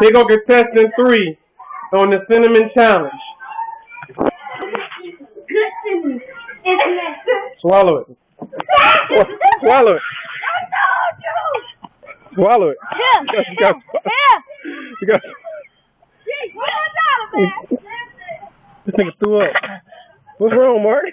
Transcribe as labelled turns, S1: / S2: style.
S1: Here go contestant three on the cinnamon challenge. Swallow it. Swallow it. Swallow it.
S2: Yeah.
S1: You got-
S2: yeah.
S1: You got this nigga threw up. What's wrong, Mark?